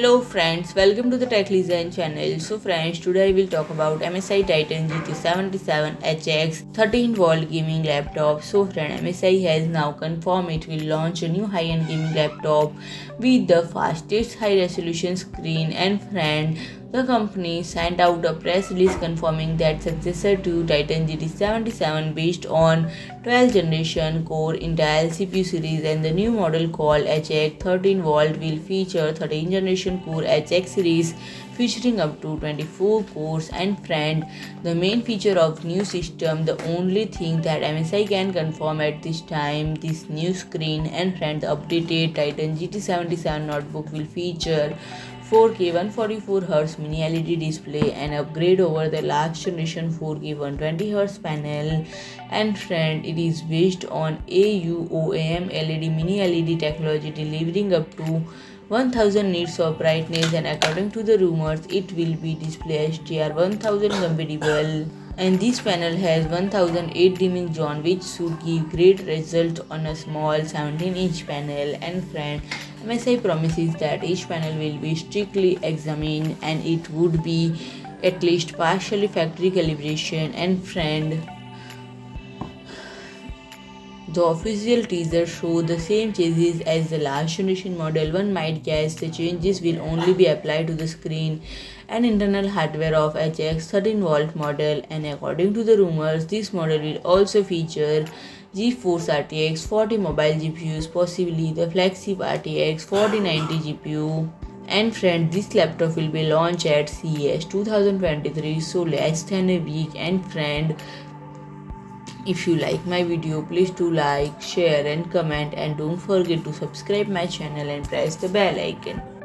friends, welcome to the Tech Design channel. So friends, today I will talk about MSI Titan GT77HX 13 volt gaming laptop. So friend, MSI has now confirmed it will launch a new high-end gaming laptop with the fastest high resolution screen and friend the company sent out a press release confirming that successor to Titan GT77 based on 12th generation core Intel CPU series and the new model called HX 13 volt will feature 13th generation core HX series featuring up to 24 cores. And friend the main feature of new system the only thing that MSI can confirm at this time this new screen. And friend the updated Titan GT77 notebook will feature 4K 144Hz mini LED display and upgrade over the last generation 4K 120Hz panel. And friend it is based on AUO AmLED mini LED technology delivering up to 1000 nits of brightness. And according to the rumors it will be display HDR 1000 compatible. And this panel has 1008 dimming zone which should give great result on a small 17 inch panel. And friend MSI promises that each panel will be strictly examined and it would be at least partially factory calibration and friend. The official teaser show the same chassis as the last generation model. One might guess the changes will only be applied to the screen and internal hardware of HX 13 volt model and according to the rumors this model will also feature GeForce R T X forty mobile G P U possibly the flagship R T X forty ninety G P U and friend this laptop will be launch at C S two thousand twenty three so lest in a week and friend if you like my video please to like share and comment and don't forget to subscribe my channel and press the bell icon